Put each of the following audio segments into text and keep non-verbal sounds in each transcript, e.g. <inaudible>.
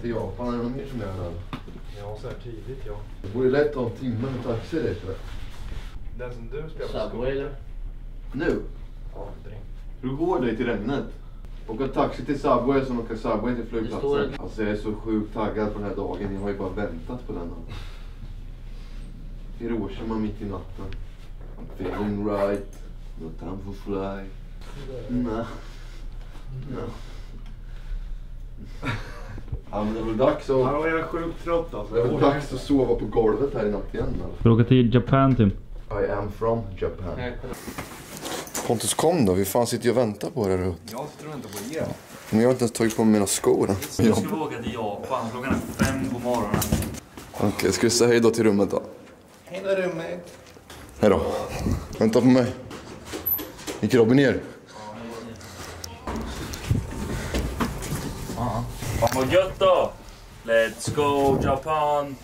till Japan? Är det någon mer som gör det? Ja, så här tidigt ja. Det vore lätt att ha en timme med taxi dit? Den som du spelar på Subway eller? Nu? Aldrig. Hur går det till regnet? Åka taxi till Subway som åka Subway till flygplatsen. Alltså jag är så sjukt taggad på den här dagen. Jag har ju bara väntat på den. Hiroshima mitt i natten. I'm feeling right. No time for fly. Nej. Nej. Ja men det är väl dags att... Ja, jag är sjukt trött alltså. Det är väl dags att sova på golvet här i natt igen eller? Ska du åka till Japan Tim? I am from Japan. Pontus kom då, vi fan sitter ju och väntar på dig. Jag tror inte på er. Men jag har inte ens tagit på mig mina skor än. Nu ska vi åka till Japan. Klockan är fem på morgonen. Okej, ska vi säga hej då till rummet då? Hej då rummet. Hej då. Vänta på mig. Gick Robin ner? Fan vad! Let's go Japan!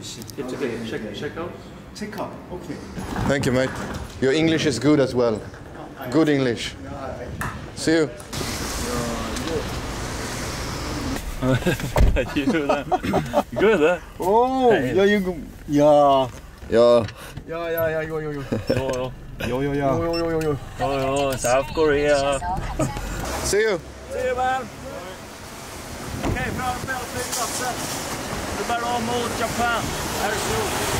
It's okay. Check, check out. Check out. okay. Thank you mate. Your English is good as well. Good English. See you. <laughs> Good eh? Oh, ja, ju, ja. Ja, Ja, ja, ja, jo, jo, jo. Ja, ja. Jo, jo, ja. Jo, jo, jo, jo. Ja, ja. South Korea. see you. See you man! Flygplatsen. Du bär av mot Japan. Här är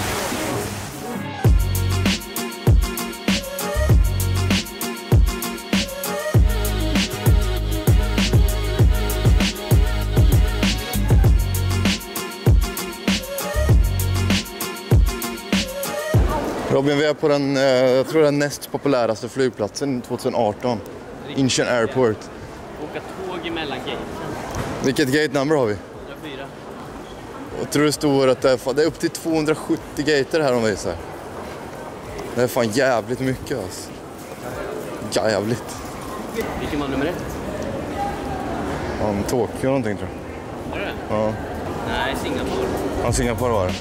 Robin, vi är på den, eh, jag tror den näst populäraste flygplatsen 2018. Incheon Airport. Åka tåg emellan gaten. Vilket gate number har vi? 104. Jag tror det står att det är, det är upp till 270 gater här de visar. Det är fan jävligt mycket alltså. Jävligt. Vilken var nummer ett? Men Tokyo någonting tror jag. Var det Ja, Nej, Singapore. ja Singapore var det.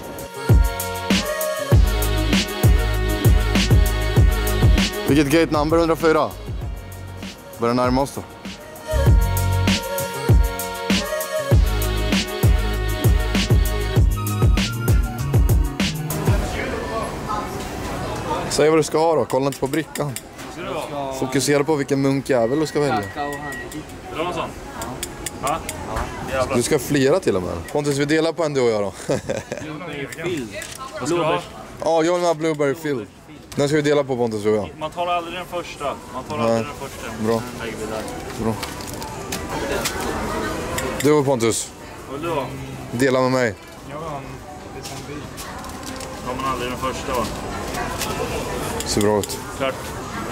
Vilket gate number 104? Börjar närma oss då. Säg vad du ska ha då, kolla inte på brickan. Ha? Fokusera på vilken munkjävel du ska välja. Vill du ha en sån? Ja. Du ska ha flera till och med. Pontus, vi delar på en du och jag då. <laughs> Vad ska du ha? Ja, jag vill ha Blueberry Field. Den ska vi dela på Pontus och jag. Man tar aldrig den första. Man tar Nej. aldrig den första. Bra. Den lägger vi där. Bra. Du och Pontus, Vad vill du ha? dela med mig. Jag har en liten bil. Tar man aldrig den första va? Ser bra ut. Klart.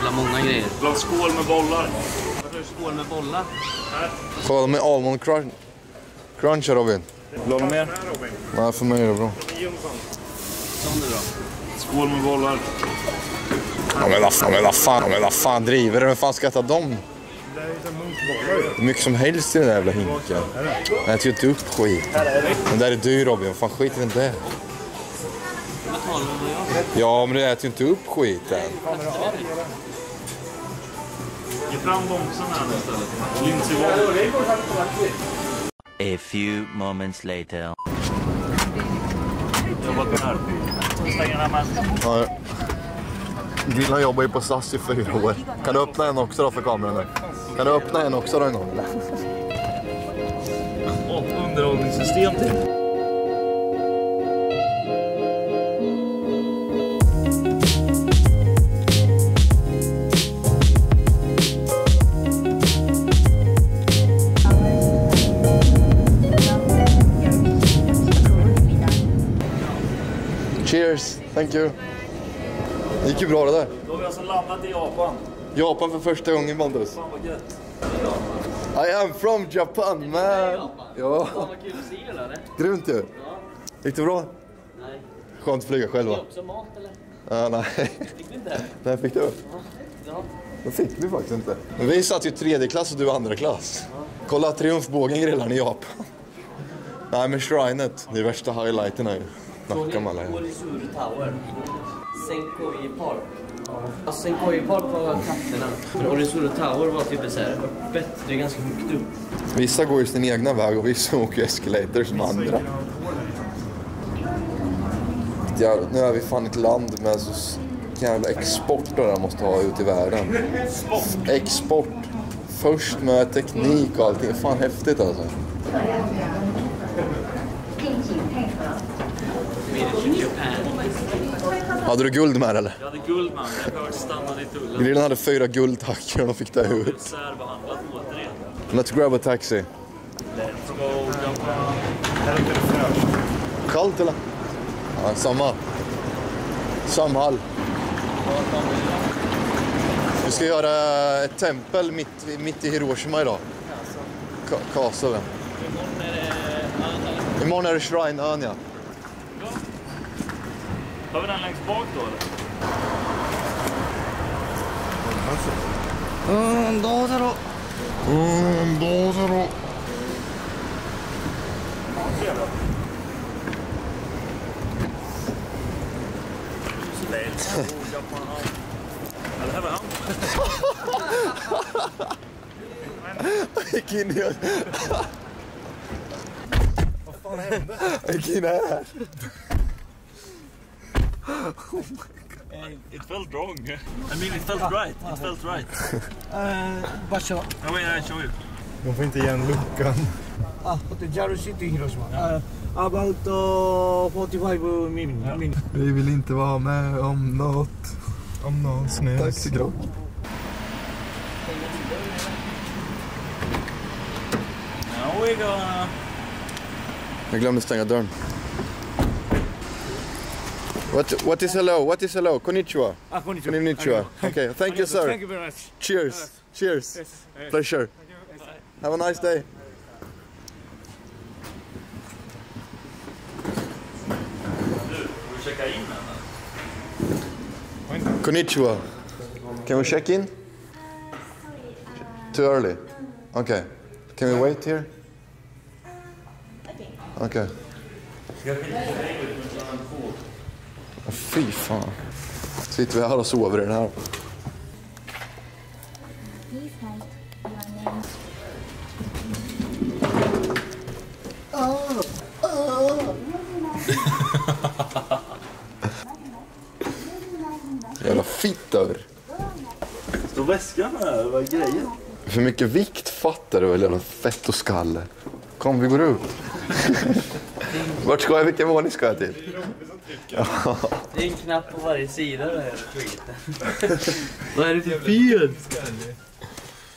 Ha många grejer. Du en skål med bollar? Skål med bollar. Kolla med almond crunch. Crunch här, Robin. Vill du ha mer? Nej, för mig är det bra. Sån är bra. Skål med bollar. Ja, men vad fan, men vad fan, men vad fan driver du? Vem fan ska äta dem? Är är mycket som helst i den där jävla hinken. Jag äter ju inte upp skit. Den där är dyr Robin, vad fan skit i den där? Vad jag Ja, men du äter ju inte upp skiten. Ge fram bomsen här istället. Lindsey. A few moments later. Jobbat med här. Stäng den här. Ja. Grillan jobbar ju på SAS i fyra år. Kan du öppna en också då för kameran? nu? Kan du öppna en också då en gång? Och underhållningssystem till. Cheers, thank you. Det gick ju bra det där. Då har vi alltså landat i Japan. Japan för första gången Pontus. Fan vad gött. I am from Japan man. Ja, Fan vad kul att se er eller? grymt ju. Gick det bra? Nej. Skönt att flyga själv va? Fick också mat eller? Ja, nej. Fick vi inte? <laughs> Nej, fick du? Ja. Det fick vi faktiskt inte. Men vi satt ju tredje klass och du andra klass. Kolla triumfbågen grillar i Japan. <laughs> Nej men shrinet, det är värsta highlighten här ju. Nackam alla. Orisuru Tower. Senko i Park. Alltså sen Koipark var katterna. Och Resuro Tower var typ så här öppet. Det är ganska högt upp. Vissa går ju sin egna väg och vissa åker escalator som andra. Ja, nu är vi fan ett land med så jävla exporter de måste ha ut i världen. Export. Först med teknik och allting. Fan häftigt alltså. Hade du guld med eller? Jag hade guld man, jag hörde standard i tullen. Grillen hade fyra guldtackor och de fick ta ut. Särbehandlat återigen. Let's grab a taxi. Let's go. Är det? Kallt eller? Ja, samma. Samhall. Vi ska göra ett tempel mitt, mitt i Hiroshima idag. Ka- Kasele. Imorgon är det Shrineön ja. Har vi den längst bak då eller? Mm, då så då. Let's go Japan. Ja, det här var han. Gick in i... Vad fan hände? Gick in här oh and it felt wrong. I mean, it felt right. It felt right. Uh, bara kör. No, wait, I show you. De får inte igen luckan. Ah, the Jaro City Hiroshima. Uh, about uh, 45 minutes. Yeah. Min. Vi vill inte vara med om något. Om någon snus. Taxigrock. Now we go. Jag glömde stänga dörren. What What is hello? What is hello? Konnichiwa. Ah, konnichiwa. konnichiwa. Okay, thank you, sir. Thank you very much. Cheers. Cheers. Yes. Pleasure. Have a nice day. Konnichiwa. Can we check in? Too early. Okay. Can we wait here? Okay. Okay. Åh, fy fan. Sitter vi här och sover i den här. <laughs> Jävla fitter. Står väskan här? Vad är grejen? För mycket vikt fattar du väl jävla fett och skalle. Kom vi går upp. <laughs> Vart ska jag? Vilken våning ska jag till? Det är en knapp på varje sida där skiten. <laughs> Vad är det för fel?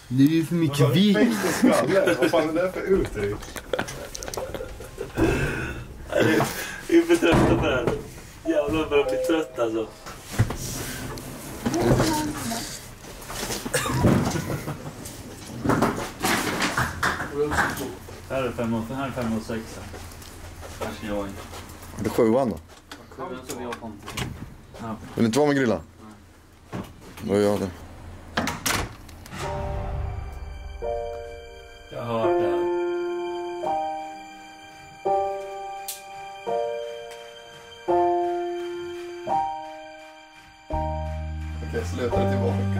Det är ju för mycket vikt. Vad fan är det för uttryck? Vi är för trötta på det här. Jävlar jag börjar bli trött alltså. Här är 5 här är 5 och 6. Här ska jag in. Är det sjuan då? Vill du inte vara med grilla? Då gör jag det. Jag har hört det här. Okej, sluta tillbaka.